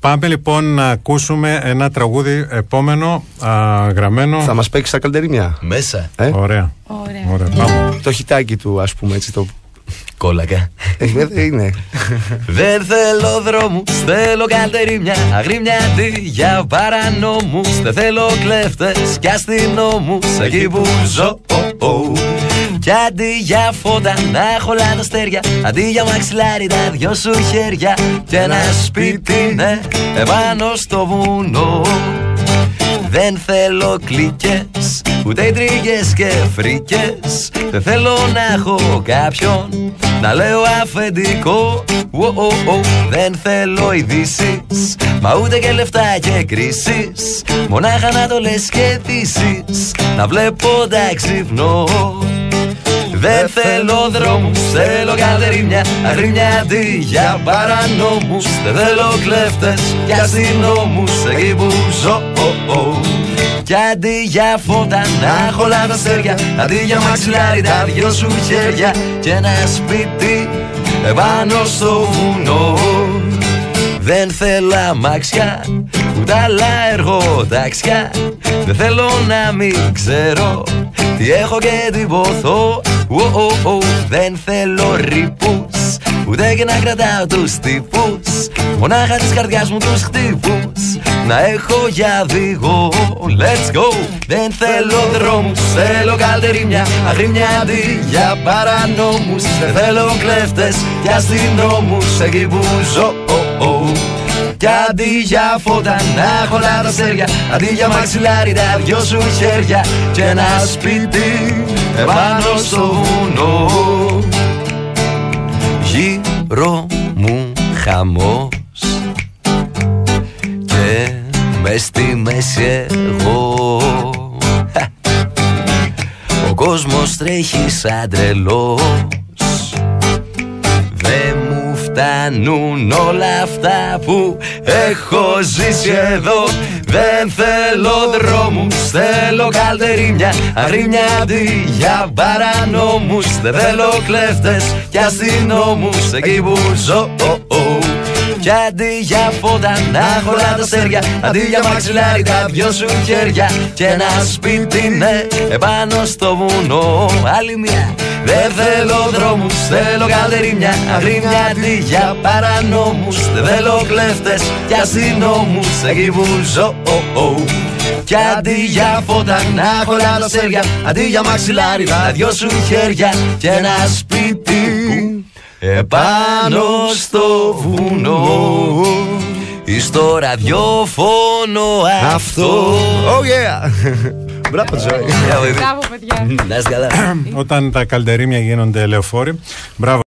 Πάμε λοιπόν να ακούσουμε ένα τραγούδι επόμενο α, γραμμένο. Θα μας παίξεις τα καλτερίμια; Μέσα. Ε; Ωραία. Ωραία. Ωραία. Πάμε. Το χιτάκι του, ας πούμε έτσι. Το... Κόλακα. Ε, δεν είναι. Δεν θέλω δρόμου, θέλω καλτερίμια Αγρίμια αντί για παρανόμους Δεν θέλω κλέφτες και αστυνόμους Εκεί που ζω ο, ο. Κι αντί για φώτα να έχω λαδοστέρια Αντί για μαξιλάρι τα δυο σου χέρια. Και ένα σπίτι ναι επάνω στο βουνό. Δεν θέλω κλικες, ούτε τρίγες και φρίκες. Δεν θέλω να έχω κάποιον να λέω αφεντικό. Ω, ω, ω. Δεν θέλω ειδήσεις, μα ούτε και λεφτά και κρίσεις. Μονάχα να το λες και θύσεις, να βλέπω τα ξυπνώ δεν θέλω δρόμους, θέλω καλερίμια Αγρίμια αντί για παρανόμους. Δεν θέλω κλέφτες και αστυνόμους Εκεί που ζω ο, ο. Κι αντί για φώτα να έχω τα αστέρια Αντί για μαξιλάρι τα δυο σου χέρια Και ένα σπίτι επάνω στο βουνό. Δεν θέλω αμάξια, ούτε άλλα εργοτάξια. Δεν θέλω να μην ξέρω τι έχω και τι ποθώ. Ου, ου, ου, Δεν θέλω ρήπους, ούτε και να κρατάω τους τύπους. Μονάχα της καρδιάς μου τους χτύπους να έχω για δίγο Let's go. Δεν θέλω δρόμους, θέλω καλτερίμια. Αγρίμια αντί για παρανόμους. Δεν θέλω κλέφτες και αστυνόμους. Εκεί που ζω oh, oh. Κι αντί για φώτα να έχω τα αστέρια Αντί για μαξιλάρι τα δυο σου χέρια Και ένα σπίτι επάνω στο βουνό. Γύρω μου χαμός Και μες στη μέση εγώ. Ο κόσμος τρέχει σαν τρελός. Δεν μου φτάνουν όλα αυτά που έχω ζήσει εδώ. Δεν θέλω δρόμους, θέλω καλτερίμια Αγρίμια αντί για παρανόμους. Δεν θέλω κλέφτες και αστυνόμους Εκεί που ζω oh, oh. Κι αντί για φώτα να έχω τα αστέρια Αντί για μαξιλάρι τα δυο σου χέρια. Και ένα σπίτι ναι επάνω στο βουνό Άλλη μια Δεν θέλω δρόμους, θέλω καλτερίμια Αγρίμια αντί για παρανόμους. Δεν θέλω κλέφτες και αστυνόμους Εκεί που ζω oh, oh. Κι αντί για φώτα να έχω τα αστέρια Αντί για μαξιλάρι τα δυο σου χέρια Και ένα σπίτι. Επάνω στο βουνό. ή στο ραδιόφωνο αυτό. Oh yeah! Μπράβο, Τζόι. Μπράβο, παιδιά. Να είσαι καλά. Όταν τα καλτερίμια γίνονται λεωφόροι. Μπράβο.